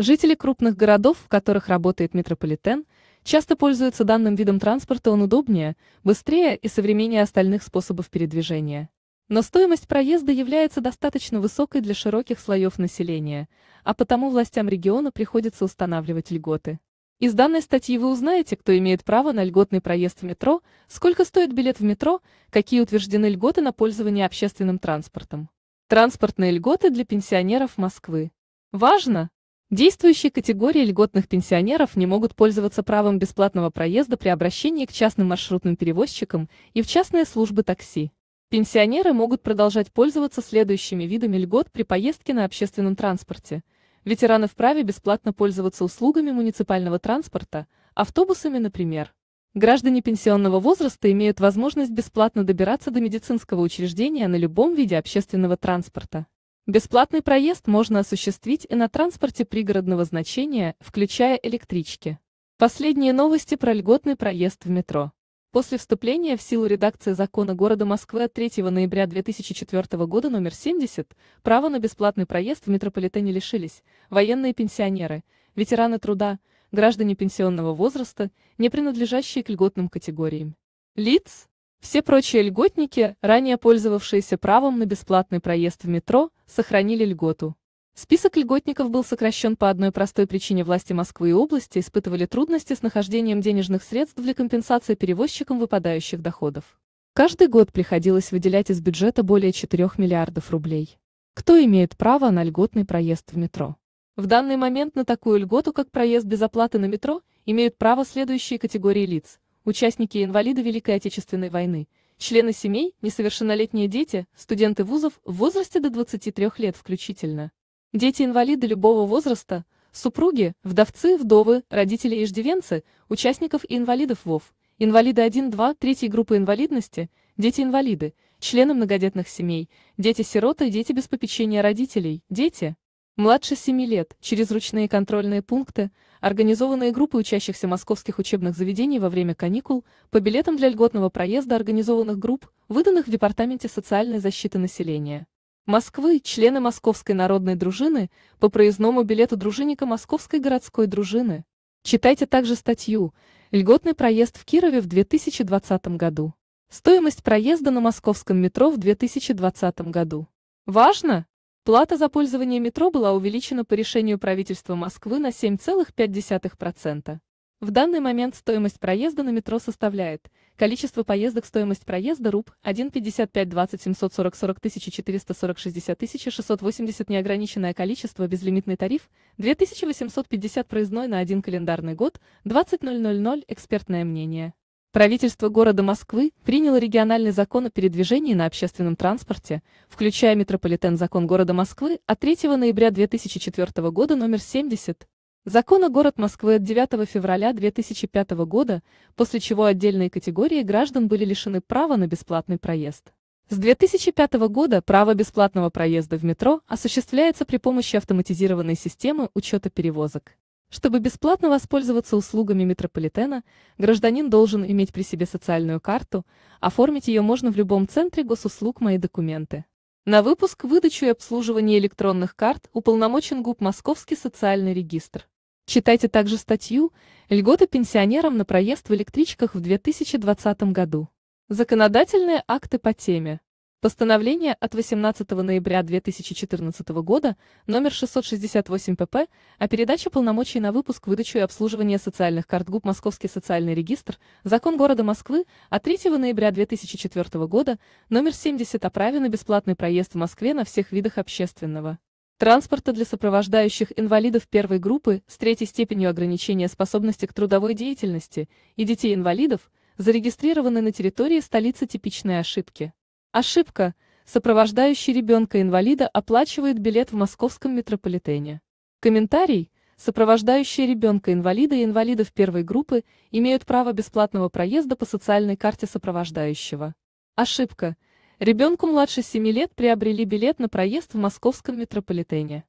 Жители крупных городов, в которых работает метрополитен, часто пользуются данным видом транспорта, он удобнее, быстрее и современнее остальных способов передвижения. Но стоимость проезда является достаточно высокой для широких слоев населения, а потому властям региона приходится устанавливать льготы. Из данной статьи вы узнаете, кто имеет право на льготный проезд в метро, сколько стоит билет в метро, какие утверждены льготы на пользование общественным транспортом. Транспортные льготы для пенсионеров Москвы. Важно! Действующие категории льготных пенсионеров не могут пользоваться правом бесплатного проезда при обращении к частным маршрутным перевозчикам и в частные службы такси. Пенсионеры могут продолжать пользоваться следующими видами льгот при поездке на общественном транспорте – Ветераны вправе бесплатно пользоваться услугами муниципального транспорта, автобусами, например. Граждане пенсионного возраста имеют возможность бесплатно добираться до медицинского учреждения на любом виде общественного транспорта. Бесплатный проезд можно осуществить и на транспорте пригородного значения, включая электрички. Последние новости про льготный проезд в метро. После вступления в силу редакции закона города Москвы от 3 ноября 2004 года номер 70, право на бесплатный проезд в метрополитене лишились военные пенсионеры, ветераны труда, граждане пенсионного возраста, не принадлежащие к льготным категориям. Лиц, все прочие льготники, ранее пользовавшиеся правом на бесплатный проезд в метро, сохранили льготу. Список льготников был сокращен по одной простой причине власти Москвы и области испытывали трудности с нахождением денежных средств для компенсации перевозчикам выпадающих доходов. Каждый год приходилось выделять из бюджета более 4 миллиардов рублей. Кто имеет право на льготный проезд в метро? В данный момент на такую льготу, как проезд без оплаты на метро, имеют право следующие категории лиц. Участники и инвалиды Великой Отечественной войны, члены семей, несовершеннолетние дети, студенты вузов в возрасте до 23 лет включительно. Дети-инвалиды любого возраста, супруги, вдовцы, вдовы, родители иждивенцы, участников и инвалидов ВОВ, инвалиды 1-2, третьей группы инвалидности, дети-инвалиды, члены многодетных семей, дети-сироты, дети без попечения родителей, дети младше 7 лет, через ручные контрольные пункты, организованные группы учащихся московских учебных заведений во время каникул, по билетам для льготного проезда организованных групп, выданных в Департаменте социальной защиты населения. Москвы, члены Московской народной дружины, по проездному билету дружинника Московской городской дружины. Читайте также статью «Льготный проезд в Кирове в 2020 году». Стоимость проезда на московском метро в 2020 году. Важно! Плата за пользование метро была увеличена по решению правительства Москвы на 7,5%. В данный момент стоимость проезда на метро составляет количество поездок, стоимость проезда РУП 1 55 20 740 40 440 60 680 неограниченное количество безлимитный тариф 2850 проездной на один календарный год 20000 экспертное мнение. Правительство города Москвы приняло региональный закон о передвижении на общественном транспорте, включая метрополитен закон города Москвы от 3 ноября 2004 года номер 70 Закона город Москвы от 9 февраля 2005 года, после чего отдельные категории граждан были лишены права на бесплатный проезд. С 2005 года право бесплатного проезда в метро осуществляется при помощи автоматизированной системы учета перевозок. Чтобы бесплатно воспользоваться услугами метрополитена, гражданин должен иметь при себе социальную карту, оформить ее можно в любом центре госуслуг «Мои документы». На выпуск, выдачу и обслуживание электронных карт уполномочен ГУП Московский социальный регистр. Читайте также статью «Льготы пенсионерам на проезд в электричках в 2020 году». Законодательные акты по теме. Постановление от 18 ноября 2014 года номер 668 ПП о передаче полномочий на выпуск, выдачу и обслуживание социальных карт ГУП Московский социальный регистр, закон города Москвы от 3 ноября 2004 года номер 70 о праве на бесплатный проезд в Москве на всех видах общественного транспорта для сопровождающих инвалидов первой группы с третьей степенью ограничения способности к трудовой деятельности и детей-инвалидов, зарегистрированы на территории столицы типичные ошибки. Ошибка. Сопровождающий ребенка-инвалида оплачивает билет в московском метрополитене. Комментарий. Сопровождающие ребенка-инвалида и инвалидов первой группы имеют право бесплатного проезда по социальной карте сопровождающего. Ошибка. Ребенку младше 7 лет приобрели билет на проезд в московском метрополитене.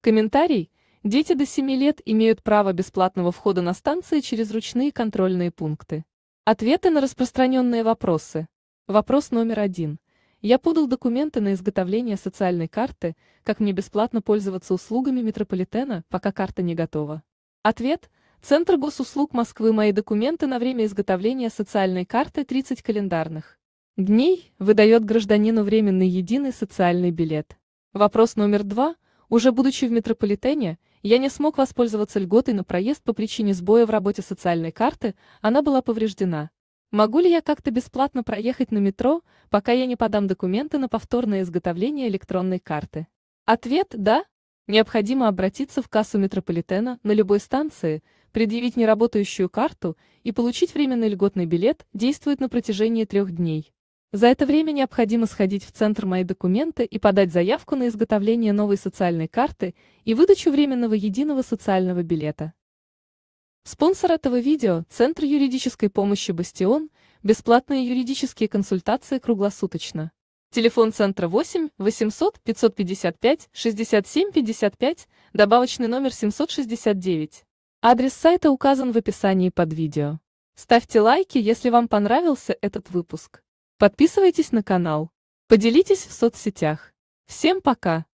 Комментарий. Дети до 7 лет имеют право бесплатного входа на станции через ручные контрольные пункты. Ответы на распространенные вопросы. Вопрос номер один. Я подал документы на изготовление социальной карты, как мне бесплатно пользоваться услугами метрополитена, пока карта не готова. Ответ. Центр госуслуг Москвы мои документы на время изготовления социальной карты 30 календарных дней выдает гражданину временный единый социальный билет. Вопрос номер два. Уже будучи в метрополитене, я не смог воспользоваться льготой на проезд по причине сбоя в работе социальной карты, она была повреждена. Могу ли я как-то бесплатно проехать на метро, пока я не подам документы на повторное изготовление электронной карты? Ответ – да. Необходимо обратиться в кассу метрополитена на любой станции, предъявить неработающую карту и получить временный льготный билет, действует на протяжении трех дней. За это время необходимо сходить в центр «Мои документы» и подать заявку на изготовление новой социальной карты и выдачу временного единого социального билета. Спонсор этого видео – Центр юридической помощи «Бастион», бесплатные юридические консультации круглосуточно. Телефон Центра 8 800 555 67 55, добавочный номер 769. Адрес сайта указан в описании под видео. Ставьте лайки, если вам понравился этот выпуск. Подписывайтесь на канал. Поделитесь в соцсетях. Всем пока!